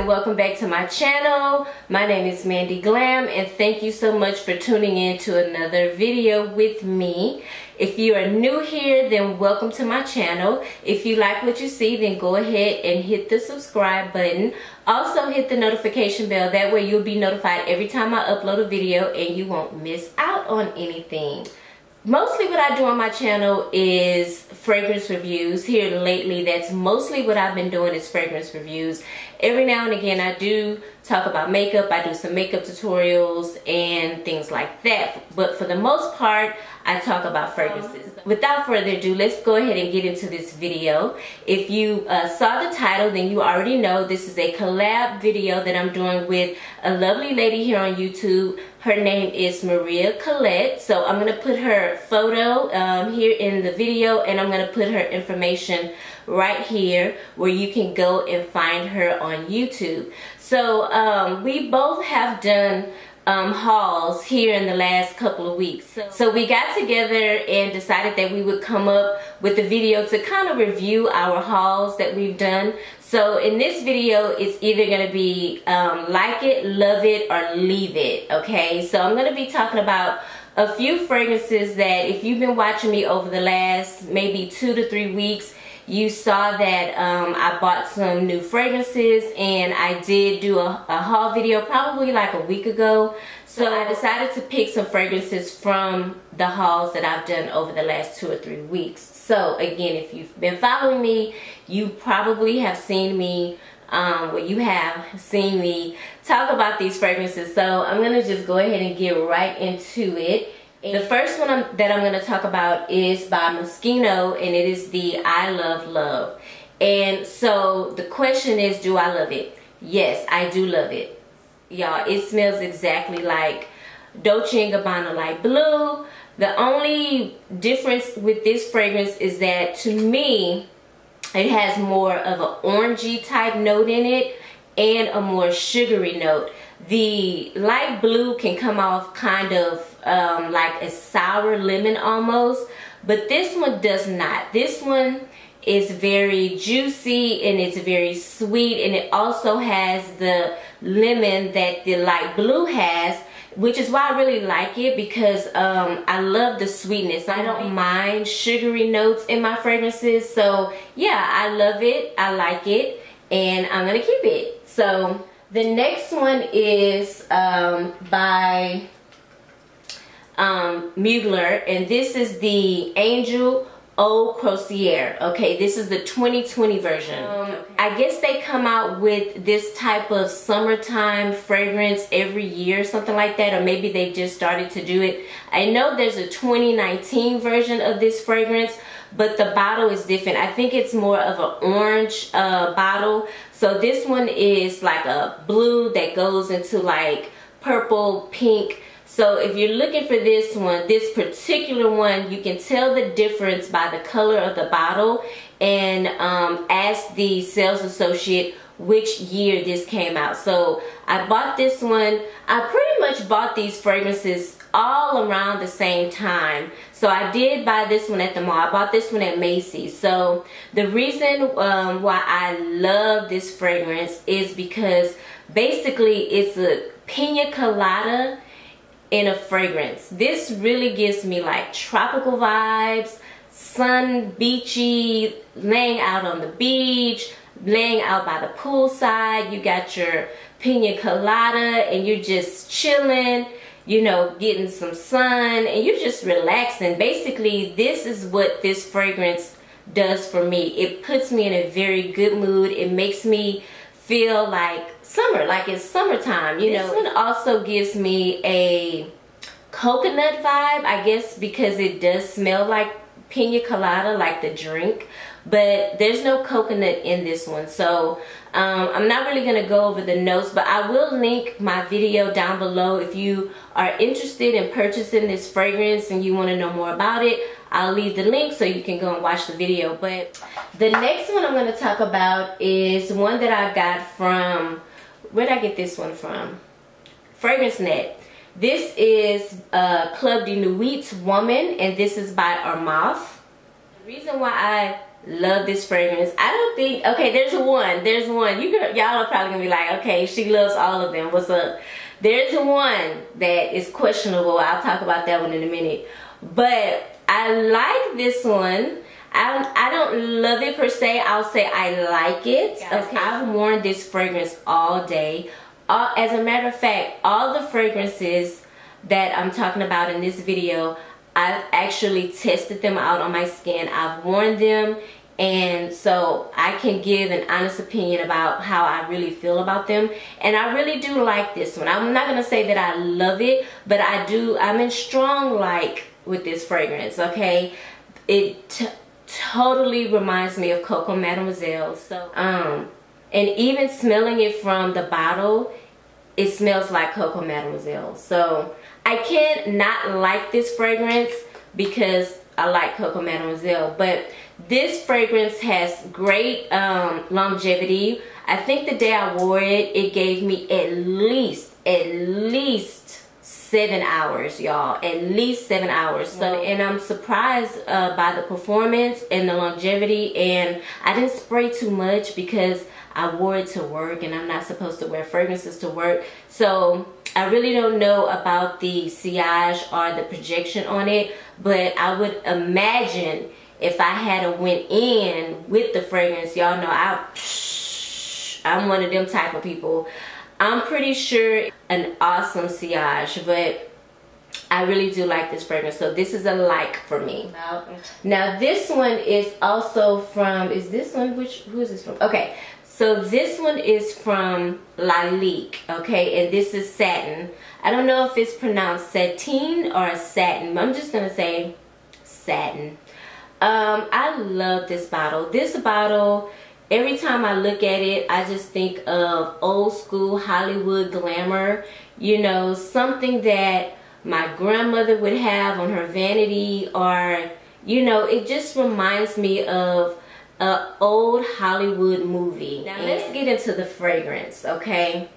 and welcome back to my channel. My name is Mandie Glam and thank you so much for tuning in to another video with me. If you are new here, then welcome to my channel. If you like what you see, then go ahead and hit the subscribe button. Also hit the notification bell. That way you'll be notified every time I upload a video and you won't miss out on anything mostly what I do on my channel is fragrance reviews here lately that's mostly what I've been doing is fragrance reviews every now and again I do talk about makeup. I do some makeup tutorials and things like that. But for the most part I talk about fragrances. Without further ado let's go ahead and get into this video. If you uh, saw the title then you already know this is a collab video that I'm doing with a lovely lady here on YouTube. Her name is Maria Collet. So I'm going to put her photo um, here in the video and I'm going to put her information right here where you can go and find her on YouTube. So um, we both have done um, hauls here in the last couple of weeks. So, so we got together and decided that we would come up with a video to kind of review our hauls that we've done. So in this video, it's either going to be um, like it, love it, or leave it, okay? So I'm going to be talking about a few fragrances that if you've been watching me over the last maybe two to three weeks, you saw that um, I bought some new fragrances and I did do a, a haul video probably like a week ago. So I decided to pick some fragrances from the hauls that I've done over the last two or three weeks. So again, if you've been following me, you probably have seen me um, well, you have seen me talk about these fragrances. So I'm going to just go ahead and get right into it. The first one I'm, that I'm going to talk about is by Moschino and it is the I Love Love. And so the question is, do I love it? Yes, I do love it. Y'all, it smells exactly like Dolce & Gabbana Light Blue. The only difference with this fragrance is that to me, it has more of an orangey type note in it and a more sugary note. The light blue can come off kind of um, like a sour lemon almost but this one does not this one is very juicy and it's very sweet and it also has the lemon that the light blue has which is why I really like it because um, I love the sweetness. I don't mind sugary notes in my fragrances. So yeah, I love it. I like it and I'm going to keep it. So the next one is um, by um, Mugler, and this is the Angel Eau Croisière. Okay, this is the 2020 version. Um, I guess they come out with this type of summertime fragrance every year, something like that, or maybe they just started to do it. I know there's a 2019 version of this fragrance, but the bottle is different. I think it's more of an orange uh, bottle. So this one is like a blue that goes into like purple, pink, so if you're looking for this one, this particular one, you can tell the difference by the color of the bottle and um, ask the sales associate which year this came out. So I bought this one. I pretty much bought these fragrances all around the same time. So I did buy this one at the mall. I bought this one at Macy's. So the reason um, why I love this fragrance is because basically it's a pina colada in a fragrance. This really gives me like tropical vibes, sun, beachy, laying out on the beach, laying out by the poolside. You got your pina colada and you're just chilling, you know, getting some sun and you're just relaxing. Basically, this is what this fragrance does for me. It puts me in a very good mood. It makes me feel like summer, like it's summertime, you this know. This one also gives me a coconut vibe, I guess because it does smell like pina colada, like the drink. But there's no coconut in this one. So um, I'm not really going to go over the notes, but I will link my video down below if you are interested in purchasing this fragrance and you want to know more about it. I'll leave the link so you can go and watch the video. But the next one I'm going to talk about is one that I got from, where did I get this one from? FragranceNet. This is uh, Club de Nuit Woman and this is by Armaf. The reason why I love this fragrance, I don't think, okay, there's one, there's one. You Y'all are probably gonna be like, okay, she loves all of them, what's up? There's one that is questionable. I'll talk about that one in a minute. But I like this one. I, I don't love it per se. I'll say I like it. Okay. I've worn this fragrance all day. Uh, as a matter of fact, all the fragrances that I'm talking about in this video, I've actually tested them out on my skin. I've worn them and so I can give an honest opinion about how I really feel about them and I really do like this one I'm not gonna say that I love it but I do I'm in strong like with this fragrance okay? It totally reminds me of Coco Mademoiselle. So um and even smelling it from the bottle it smells like Coco Mademoiselle. So I can't like this fragrance because I like Coco Mademoiselle but this fragrance has great um, longevity. I think the day I wore it, it gave me at least, at least seven hours, y'all. At least seven hours. So, and I'm surprised uh, by the performance and the longevity. And I didn't spray too much because I wore it to work and I'm not supposed to wear fragrances to work. So I really don't know about the sillage or the projection on it, but I would imagine if I had a went in with the fragrance, y'all know I, I'm one of them type of people. I'm pretty sure an awesome sillage, but I really do like this fragrance. So this is a like for me. Now this one is also from, is this one, which, who is this from? Okay, so this one is from Lalique, okay, and this is satin. I don't know if it's pronounced satin or satin, I'm just gonna say satin. Um, I love this bottle. This bottle, every time I look at it, I just think of old school Hollywood glamour. You know, something that my grandmother would have on her vanity or, you know, it just reminds me of an old Hollywood movie. Now let's get into the fragrance, okay?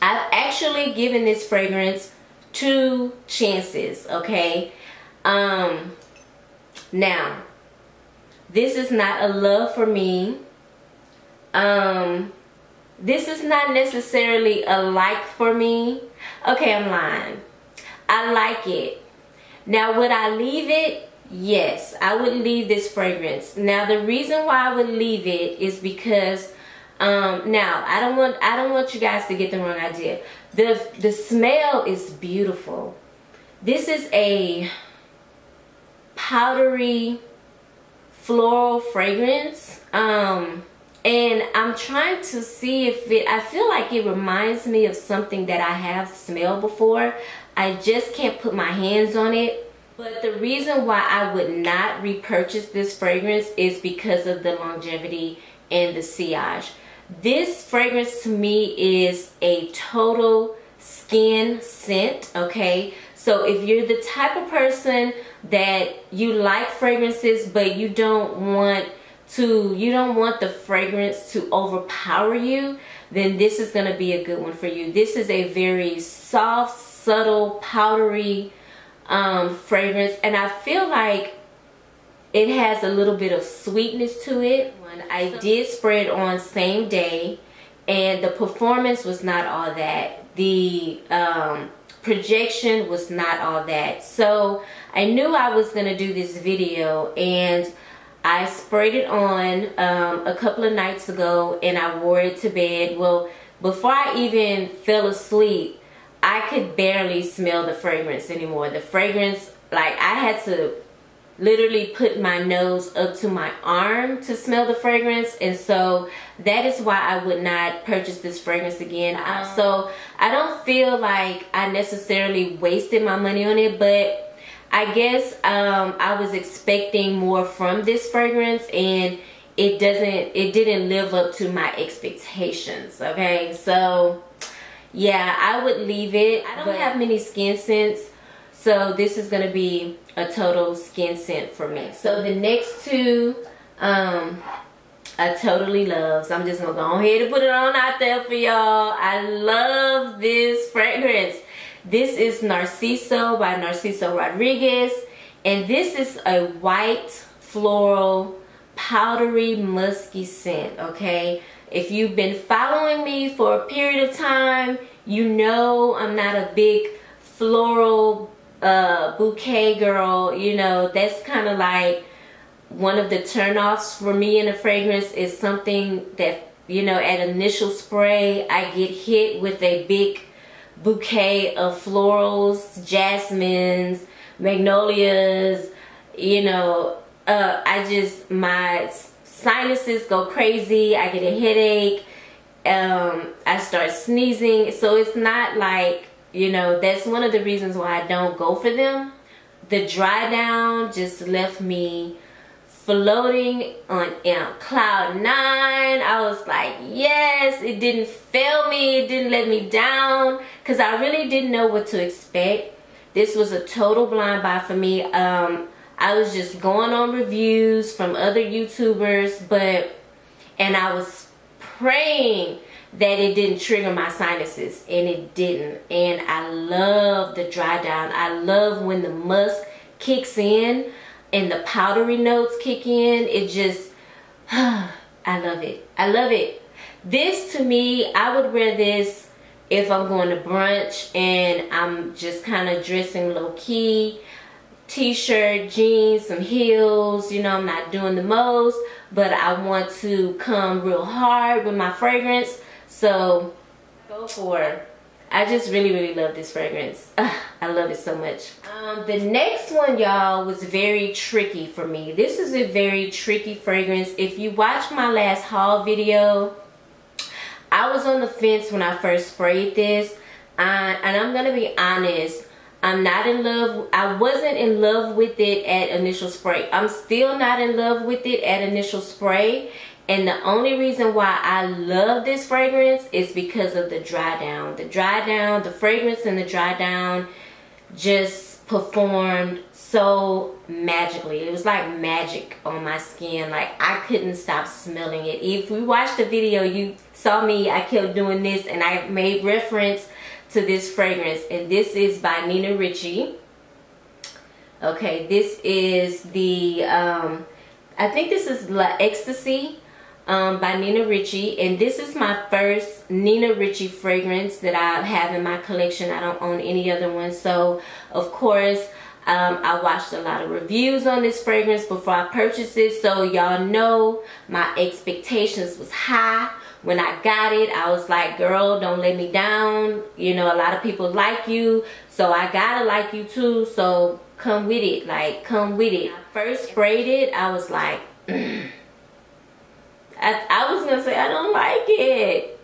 I've actually given this fragrance two chances, okay? Um, now, this is not a love for me. Um, this is not necessarily a like for me. Okay, I'm lying. I like it. Now, would I leave it? Yes, I would leave this fragrance. Now, the reason why I would leave it is because um, now I don't want I don't want you guys to get the wrong idea. The the smell is beautiful. This is a powdery floral fragrance um, and I'm trying to see if it I feel like it reminds me of something that I have smelled before. I just can't put my hands on it. But the reason why I would not repurchase this fragrance is because of the longevity and the sillage. This fragrance to me is a total skin scent okay? So if you're the type of person that you like fragrances but you don't want to you don't want the fragrance to overpower you then this is going to be a good one for you. This is a very soft subtle powdery um, fragrance and I feel like it has a little bit of sweetness to it. When I did spray it on same day and the performance was not all that. The um, projection was not all that. So I knew I was going to do this video and I sprayed it on um, a couple of nights ago and I wore it to bed. Well, before I even fell asleep, I could barely smell the fragrance anymore. The fragrance, like I had to literally put my nose up to my arm to smell the fragrance and so that is why I would not purchase this fragrance again um, so I don't feel like I necessarily wasted my money on it but I guess um, I was expecting more from this fragrance and it doesn't it didn't live up to my expectations okay so yeah I would leave it I don't have many skin scents so this is going to be a total skin scent for me. So the next two, um, I totally love. So I'm just going to go ahead and put it on out there for y'all. I love this fragrance. This is Narciso by Narciso Rodriguez. And this is a white floral powdery musky scent okay if you've been following me for a period of time you know I'm not a big floral uh, bouquet girl you know that's kind of like one of the turnoffs for me in a fragrance is something that you know at initial spray I get hit with a big bouquet of florals jasmines magnolias you know uh, I just my sinuses go crazy I get a headache um, I start sneezing. So it's not like you know that's one of the reasons why I don't go for them. The dry down just left me floating on cloud nine. I was like yes it didn't fail me it didn't let me down because i really didn't know what to expect. This was a total blind buy for me. Um i was just going on reviews from other youtubers but and i was praying that it didn't trigger my sinuses and it didn't. And i love the dry down. I love when the musk kicks in and the powdery notes kick in it just i love it. I love it. This to me i would wear this if i'm going to brunch and i'm just kind of dressing low-key t-shirt jeans some heels you know i'm not doing the most but i want to come real hard with my fragrance. So go for it I just really, really love this fragrance. Ugh, I love it so much. Um, the next one, y'all, was very tricky for me. This is a very tricky fragrance. If you watch my last haul video, I was on the fence when I first sprayed this. Uh, and I'm going to be honest, I'm not in love. I wasn't in love with it at initial spray. I'm still not in love with it at initial spray. And the only reason why I love this fragrance is because of the dry down. The dry down, the fragrance and the dry down just performed so magically. It was like magic on my skin. Like I couldn't stop smelling it. If we watched the video, you saw me, I kept doing this and I made reference to this fragrance. And this is by Nina Ricci. Okay, this is the, um, I think this is La Ecstasy um, by Nina Ricci and this is my first Nina Ricci fragrance that I have in my collection. I don't own any other one. So of course um, I watched a lot of reviews on this fragrance before I purchased it. So y'all know my expectations was high. When I got it I was like girl don't let me down. You know a lot of people like you. So I gotta like you too. So come with it. Like come with it. First sprayed it I was like I, I was gonna say I don't like it.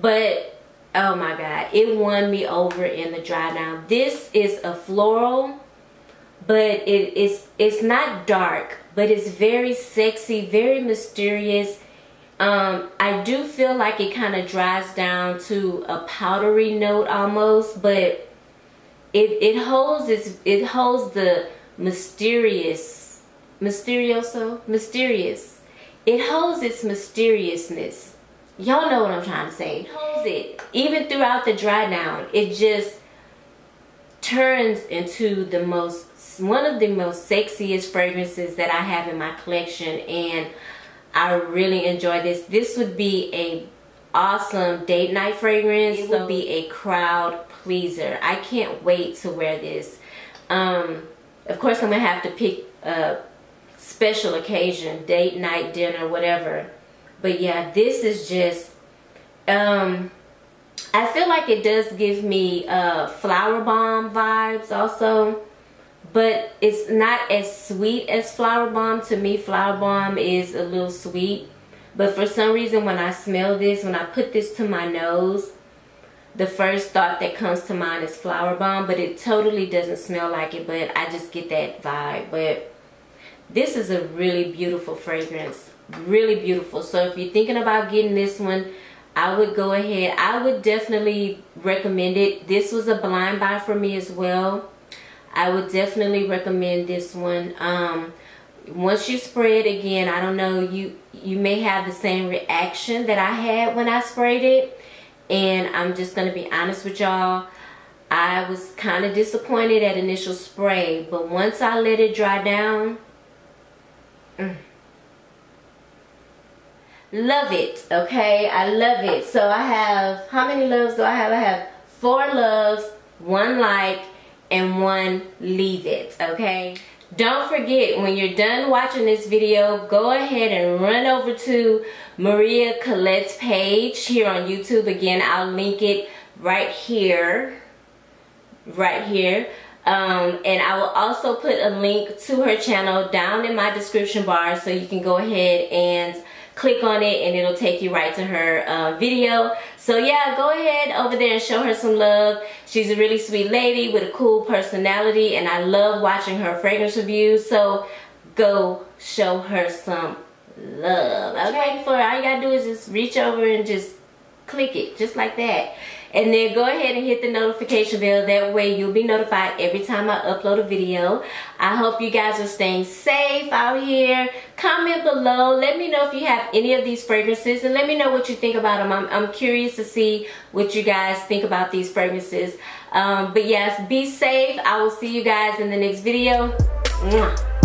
But oh my god it won me over in the dry. Down this is a floral but it is it's not dark but it's very sexy very mysterious. Um, I do feel like it kind of dries down to a powdery note almost but it it holds its it holds the mysterious mysterioso mysterious it holds its mysteriousness. Y'all know what I'm trying to say. It holds it. Even throughout the dry down, it just turns into the most, one of the most sexiest fragrances that I have in my collection. And I really enjoy this. This would be a awesome date night fragrance. It would be a crowd pleaser. I can't wait to wear this. Um, of course, I'm going to have to pick uh, special occasion, date night, dinner, whatever. But yeah, this is just, um, I feel like it does give me uh, Flowerbomb vibes also. But it's not as sweet as Flowerbomb. To me, Flowerbomb is a little sweet. But for some reason, when I smell this, when I put this to my nose, the first thought that comes to mind is flower bomb. But it totally doesn't smell like it. But I just get that vibe. But this is a really beautiful fragrance. Really beautiful. So if you're thinking about getting this one I would go ahead. I would definitely recommend it. This was a blind buy for me as well. I would definitely recommend this one. Um, once you spray it again I don't know you you may have the same reaction that I had when I sprayed it. And I'm just gonna be honest with y'all. I was kind of disappointed at initial spray but once I let it dry down Mm. Love it, okay? I love it. So I have, how many loves do I have? I have four loves, one like, and one leave it, okay? Don't forget, when you're done watching this video, go ahead and run over to Maria Collet's page here on YouTube. Again, I'll link it right here, right here um, and I will also put a link to her channel down in my description bar so you can go ahead and click on it and it'll take you right to her uh, video. So yeah, go ahead over there and show her some love. She's a really sweet lady with a cool personality and I love watching her fragrance reviews. So go show her some love. Okay, for all you gotta do is just reach over and just click it just like that and then go ahead and hit the notification bell. That way you'll be notified every time I upload a video. I hope you guys are staying safe out here. Comment below. Let me know if you have any of these fragrances and let me know what you think about them I'm, I'm curious to see what you guys think about these fragrances. Um, but yes be safe. I will see you guys in the next video. Mwah.